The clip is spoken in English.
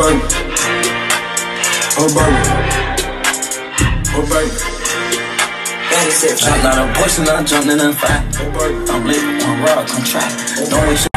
baby. Oh baby. Oh baby. Daddy said, Jump out of Porsche, now jumped in a fight. I'm lit, one rock, I'm try. Don't waste